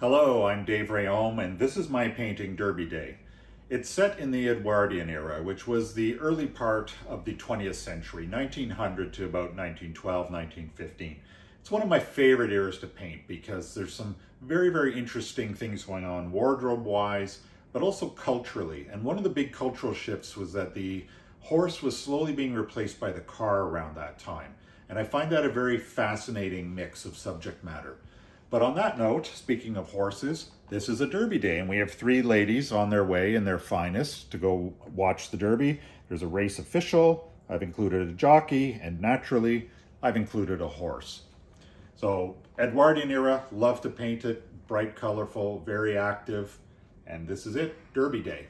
Hello, I'm Dave Rhéaume, and this is my painting Derby Day. It's set in the Edwardian era, which was the early part of the 20th century, 1900 to about 1912, 1915. It's one of my favorite eras to paint because there's some very, very interesting things going on wardrobe-wise, but also culturally. And one of the big cultural shifts was that the horse was slowly being replaced by the car around that time. And I find that a very fascinating mix of subject matter. But on that note, speaking of horses, this is a Derby day, and we have three ladies on their way in their finest to go watch the Derby. There's a race official, I've included a jockey, and naturally, I've included a horse. So, Edwardian era, love to paint it, bright, colorful, very active, and this is it, Derby day.